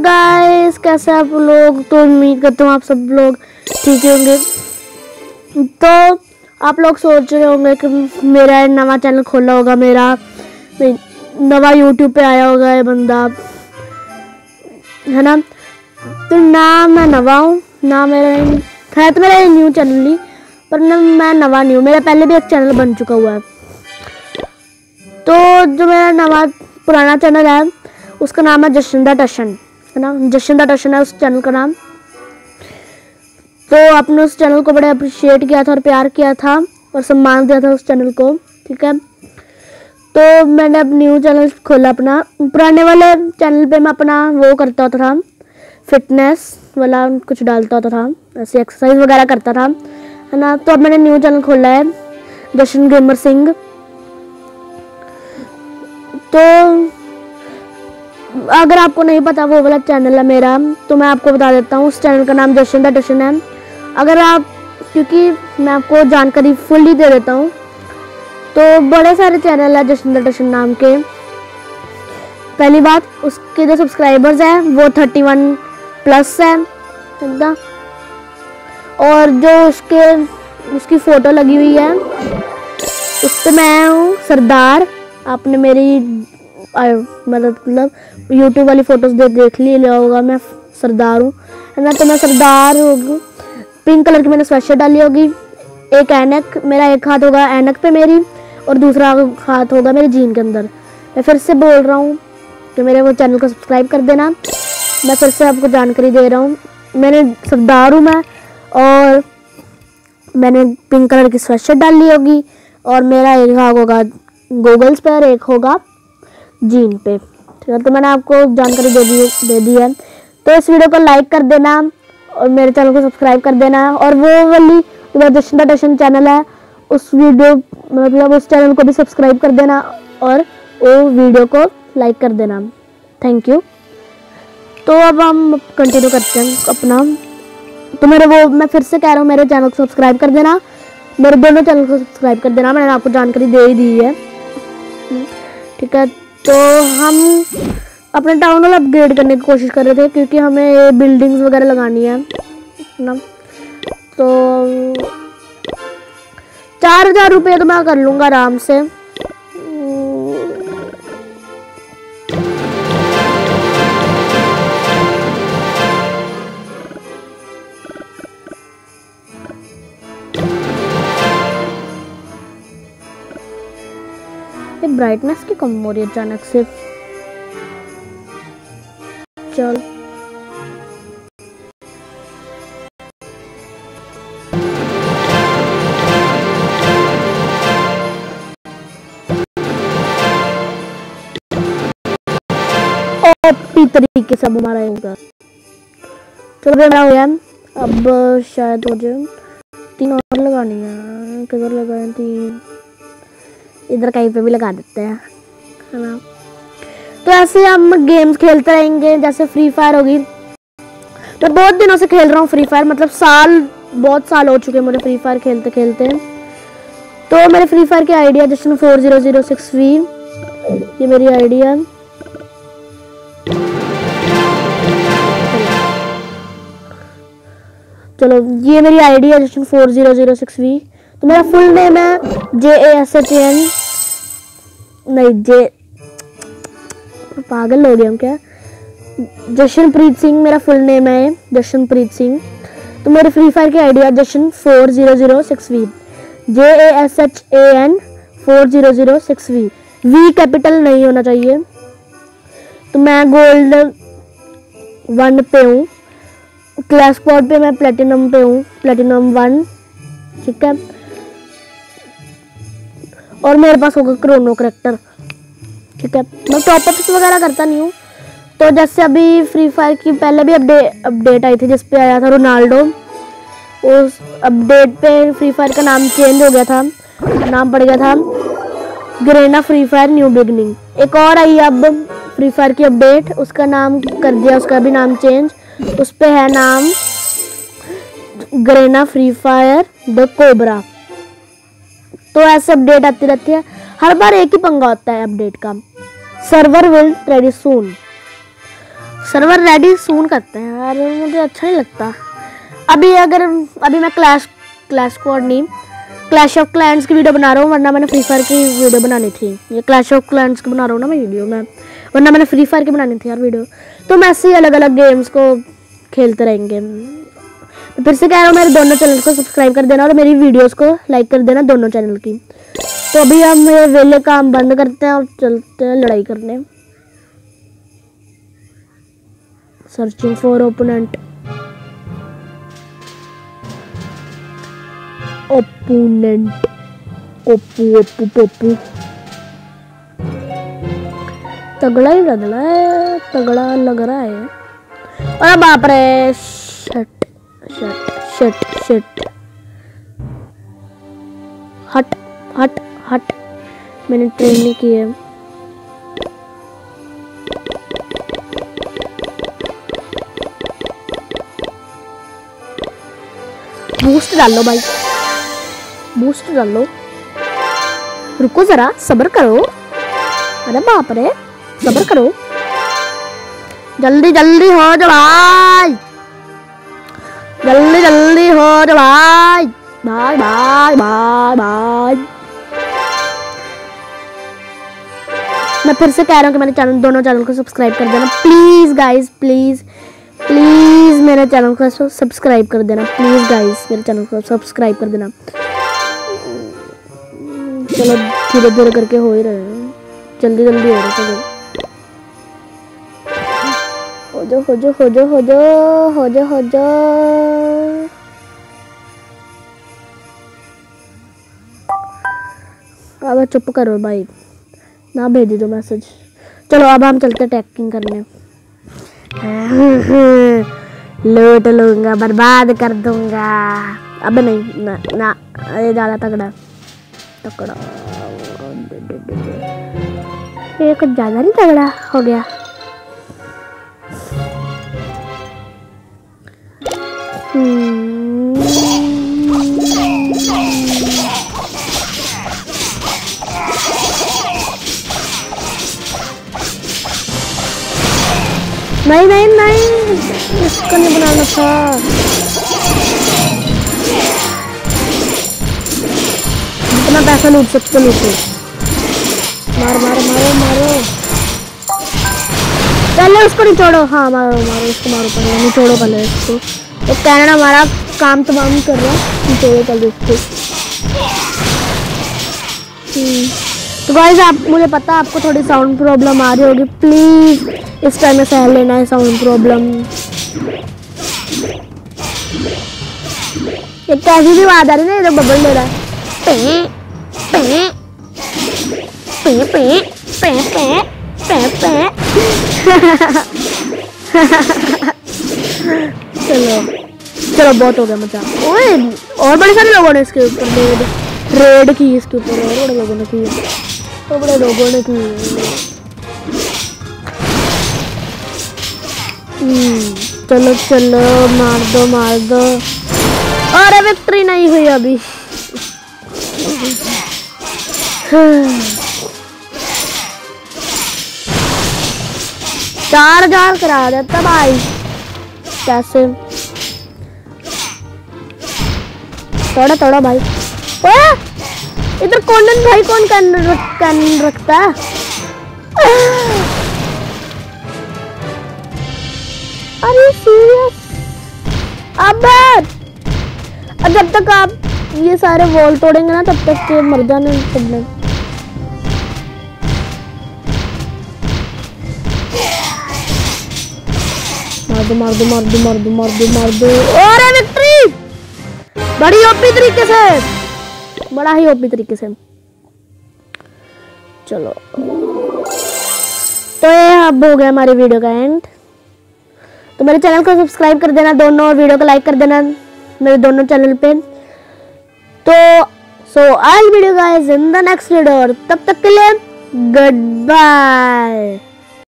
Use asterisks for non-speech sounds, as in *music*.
Guys कैसे आप लोग? तो उम्मीद करता हूँ आप सब लोग ठीक होंगे। तो आप लोग सोच रहे होंगे कि मेरा नवा चैनल खोला होगा मेरा। नवा यूट्यूब पे आया होगा ये बंदा। है ना? तो ना मैं नवा हूँ, ना मेरा है तो मेरा न्यू चैनल ही, पर ना मैं नवा नहीं हूँ। मेरा पहले भी एक चैनल बन चुका हुआ है। तो जो मेरा नवा पुराना चैनल है, उसका नाम है जशिंदा टशन। है ना जशिंदा टशन है उस चैनल का नाम। तो आपने उस चैनल को बड़े अप्रिशिएट किया था और प्यार किया था और सम्मान दिया था उस चैनल को, ठीक है? तो मैंने अब न्यू चैनल खोला अपना। पुराने वाले चैनल पे मैं अपना वो करता होता था फिटनेस वाला कुछ डालता होता था। ऐसे एक्सरसाइज वगैरह करता था, है ना? तो अब मैंने न्यू चैनल खोला है, जशन गेमर सिंह। तो अगर आपको नहीं पता वो वाला चैनल है मेरा तो मैं आपको बता देता हूँ, उस चैनल का नाम जशन द टशन है। अगर आप, क्योंकि मैं आपको जानकारी फुल्ली दे देता हूँ तो बड़े सारे चैनल है जशन द टशन नाम के। पहली बात, उसके जो सब्सक्राइबर्स हैं, वो थर्टी वन प्लस है एकदम और जो उसके, उसकी फ़ोटो लगी हुई है, उस पर मैं हूँ सरदार। आपने मेरी मतलब यूट्यूब वाली फ़ोटोज़ देख देख ली लिया होगा मैं सरदार हूँ। है ना तो मैं सरदार होगी। पिंक कलर की मैंने स्वेटर डाली होगी। एक एनक मेरा एक हाथ होगा एनक पे मेरी, और दूसरा हाथ होगा मेरे जीन के अंदर। मैं फिर से बोल रहा हूँ कि मेरे वो चैनल को सब्सक्राइब कर देना। मैं फिर से आपको जानकारी दे रहा हूँ। मैंने सरदार हूँ मैं, और मैंने पिंक कलर की स्वेटशर्ट डाल ली होगी, और मेरा एक भाग होगा गूगल्स पर एक होगा जीन पे। ठीक है तो मैंने आपको जानकारी दे दी दे दी है। तो इस वीडियो को लाइक कर देना और मेरे चैनल को सब्सक्राइब कर देना। और वो वाली दर्शन दर्शन चैनल है, उस वीडियो मतलब उस चैनल को भी सब्सक्राइब कर देना और वो वीडियो को लाइक कर देना। थैंक यू तो अब हम कंटिन्यू करते हैं अपना। तो मेरे वो, मैं फिर से कह रहा हूँ, मेरे चैनल को सब्सक्राइब कर देना। मेरे दोनों चैनल को सब्सक्राइब कर देना, मैंने आपको जानकारी दे ही दी है। ठीक है तो हम अपने टाउन हॉल अपग्रेड करने की कोशिश कर रहे थे, क्योंकि हमें बिल्डिंग्स वगैरह लगानी है, ना। तो चार हज़ार रुपये तो मैं कर लूँगा आराम से। ब्राइटनेस की कम हो रही है अचानक से। चल। तरीके से अब हमारा होगा। चलो मेरा हो गया अब शायद जाए तीन और लगानी है। किधर लगाए तीन? इधर कहीं पे भी लगा देते हैं, है ना? तो ऐसे हम गेम्स खेलते रहेंगे, जैसे फ्री फायर होगी तो बहुत दिनों से खेल रहा हूँ फ्री फायर मतलब साल, बहुत साल हो चुके हैं मुझे फ्री फायर खेलते खेलते। तो मेरे फ्री फायर की idea just four zero zero six V ये मेरी आइडिया चलो, ये मेरी आईडी है four zero zero six V तो मेरा फुल नेम है J A S H N नहीं, जे पागल हो गया हम क्या? जशनप्रीत सिंह मेरा फुल नेम है, जशनप्रीत सिंह। तो मेरे फ्री फायर की आईडी है Jashan four zero zero six V J A S H A N four zero zero six V V capital नहीं होना चाहिए। तो मैं गोल्ड वन पे हूँ। क्लास कोड पे मैं प्लेटिनम पे हूँ। प्लेटिनम वन ठीक है? और मेरे पास होगा क्रोनो करेक्टर ठीक है? मैं टॉप अप्स वगैरह करता नहीं हूँ। तो जैसे अभी फ्री फायर की पहले भी अपडेट अपडेट आई थी जिस पे आया था रोनाल्डो उस अपडेट पे फ्री फायर का नाम चेंज हो गया था। नाम पड़ गया था Garena free fire new beginning एक और आई अब फ्री फायर की अपडेट उसका नाम कर दिया, उसका भी नाम चेंज उस पर है नाम Garena free fire the cobra तो ऐसे अपडेट आती रहती है। हर बार एक ही पंगा होता है अपडेट का। Server will ready soon server ready soon करते हैं यार, मुझे अच्छा नहीं लगता। अभी अगर, अभी मैं क्लैश क्लैश कोड नहीं क्लैश ऑफ़ क्लैंस की वीडियो बना रहा हूँ, वरना मैंने फ्री फायर की वीडियो बनानी थी। ये क्लैश ऑफ़ क्लैंस की बना रहा हूँ ना मैं वीडियो में, वरना मैंने फ्री फायर की बनानी थी यार वीडियो तो मैं ऐसे ही अलग अलग गेम्स को खेलते रहेंगे। फिर से कह रहा हूँ, मेरे दोनों चैनल को सब्सक्राइब कर देना और मेरी वीडियोस को लाइक कर देना दोनों चैनल की। तो अभी हम ये वेले काम बंद करते हैं और चलते हैं लड़ाई करने। सर्चिंग फॉर ओपोनेंट ओपोनेंट ओपू ओपू पोपू तगड़ा ही लग रहा है, तगड़ा लग रहा है। अरे बाप रे शट हट हट हट मैंने ट्रेन नहीं की है। बूस्ट डाल लो भाई। बूस्ट डाल। लो रुको जरा, सब्र करो। अरे बाप रे, सब्र करो। जल्दी जल्दी हो जा भाई। जल्दी जल्दी हो जा भाई भाई भाई भाई भाई मैं फिर से कह रहा हूँ कि मेरे चैनल दोनों चैनल को सब्सक्राइब कर देना। प्लीज़ गाइस प्लीज़ प्लीज़ मेरे चैनल को सब्सक्राइब कर देना। प्लीज़ गाइस मेरे चैनल को सब्सक्राइब कर देना। चलो धीरे धीरे करके हो ही रहे हैं। जल्दी जल्दी हो रहा है। हो जो हो जो हो जो हो जो हो जो हो जो अब चुप करो भाई। ना भेज दो मैसेज। चलो, अब हम चलते टैकिंग करने। *laughs* लूट लूँगा, बर्बाद कर दूँगा। अब नहीं, ना ना, ये ज़्यादा तगड़ा। तगड़ा। ये कुछ ज़्यादा नहीं तगड़ा हो गया। हम्म। नहीं नहीं नहीं। इसको नहीं बनाना था। जितना पैसा लूट सकते लूटो। मारो मारो मारो मारो। पहले उसको नहीं छोड़ो हाँ मारो मारो, इसको मारो पहले। नहीं छोड़ो पहले इसको। तो कैनेडा हमारा काम तमाम कर रहा है। छोड़ो पहले इसको। हम्म। तो गाइस आप मुझे पता है आपको थोड़ी साउंड प्रॉब्लम आ रही होगी। प्लीज़ इस टाइम में सहल लेना है साउंड प्रॉब्लम ये कैसी भी आवाज़ आ रही है ना, ये बबल ले रहा है। पे पे पे पे पे पे पे चलो चलो, बहुत हो गया मज़ा। ओए, और बड़े सारे लोगों ने इसके ऊपर रेड रेड की इसके ऊपर, और बड़े लोगों ने की। बड़े लोगों ने की हम्म, चलो चलो मार दो मार दो। अरे विक्ट्री नहीं हुई अभी। चार हज़ार करा देता भाई। कैसे थोड़ा थोड़ा भाई। ओए! इधर कौन भाई कौन कैन कैन रखता? अरे सीरियस अब जब तक आप ये सारे वॉल तोड़ेंगे ना, तब तक के मर जाने सबने मार दो मार दो मार दो मार दो मार दो मार दो। और विक्ट्री! बड़ी ओपी तरीके से। बड़ा ही ओपी तरीके से। चलो। तो ये अब हो गया हमारी वीडियो का एंड तो मेरे चैनल को सब्सक्राइब कर देना, दोनों और वीडियो को लाइक कर देना, मेरे दोनों चैनल पे। तो so I video guys in the next video और तब तक के लिए गुड बाय